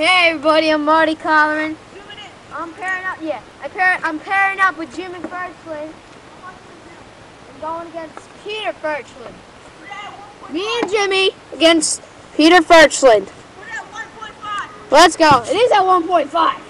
Hey everybody, I'm Marty Colleran. I'm pairing up, yeah, I pair, I'm pairing up with Jimmy Birchland. I'm going against Peter Birchland. Me and Jimmy against Peter Birchland. Let's go. It is at 1.5.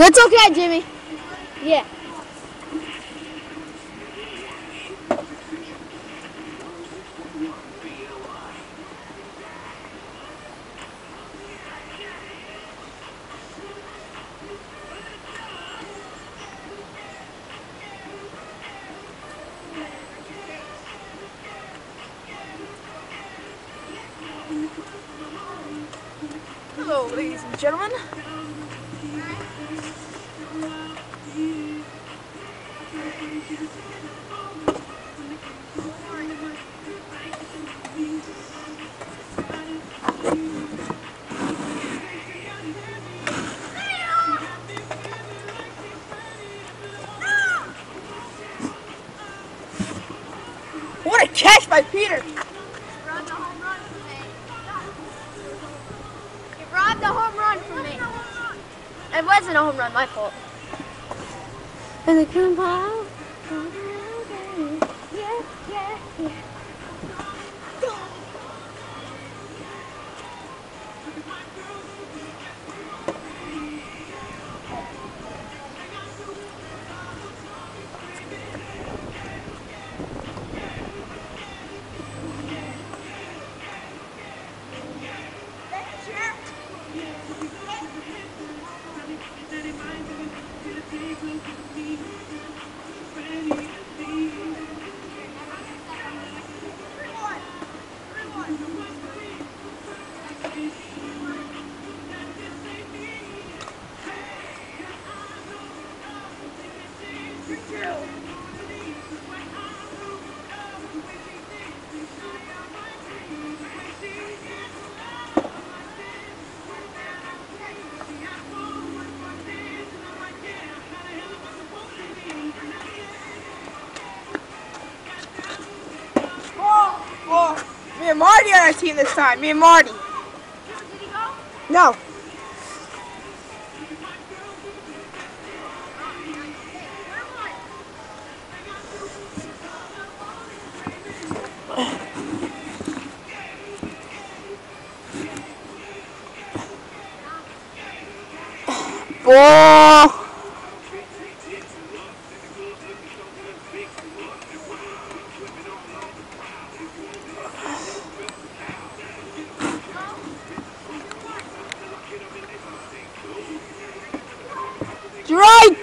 That's okay, Jimmy. Yeah. Hello, ladies and gentlemen. What a catch by Peter! Robbed the home run from me. You robbed the home run from me. It wasn't a home run, my fault. And the compile. Our team this time. Me and Marty. No. Ball. right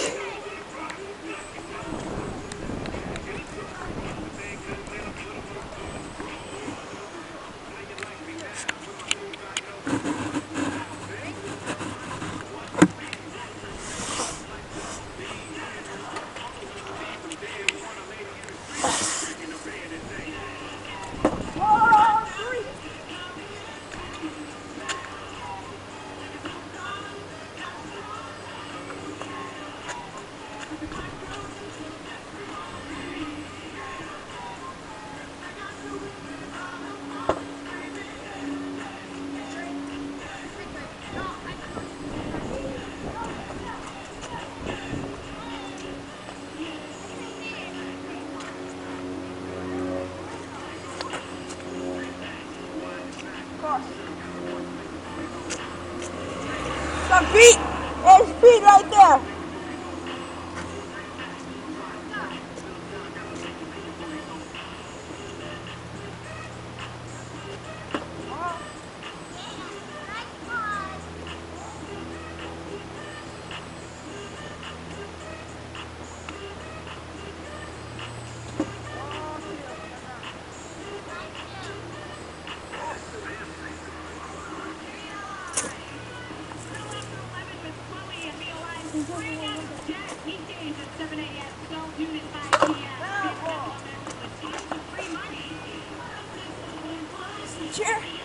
Some feet! There's feet right there! Chair.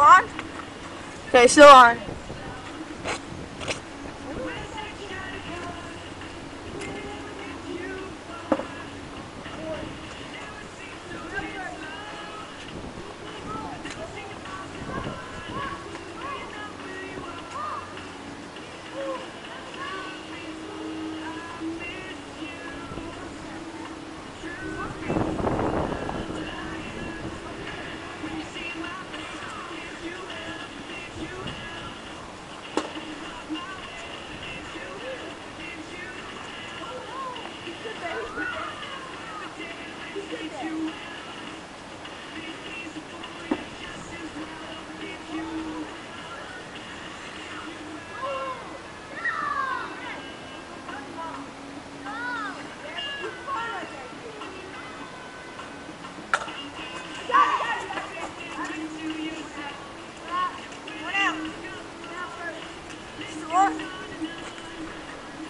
On? Okay, still on.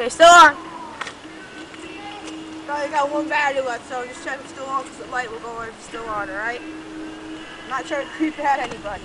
Okay, still on. Probably got one battery left, so just check it's still on because the light will go on if it's still on, alright? I'm Not trying to creep at anybody.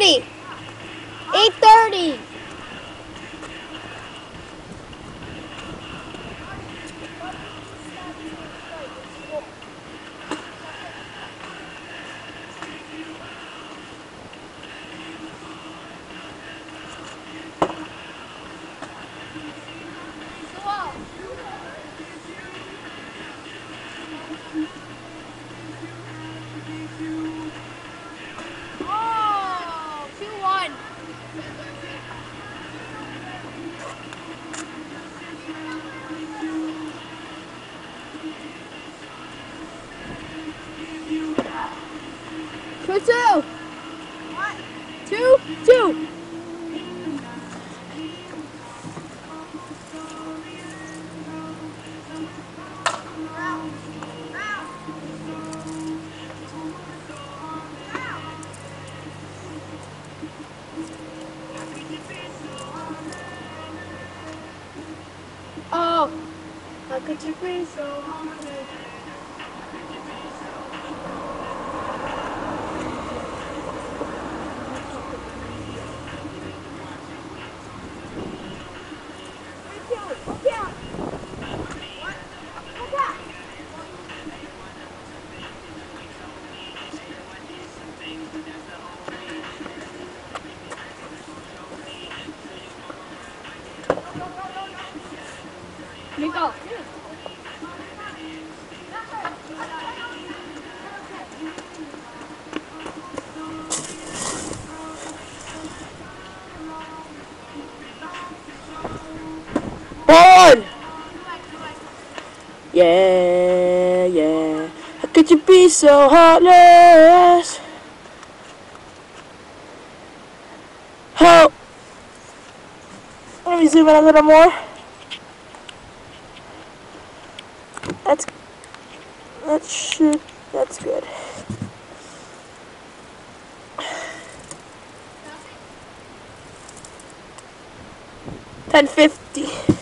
Eight Two. Oh, how could you be so hungry? stop. Yeah, yeah. How could you be so heartless? Help! Let me zoom in a little more. That's that should that's good. Ten fifty.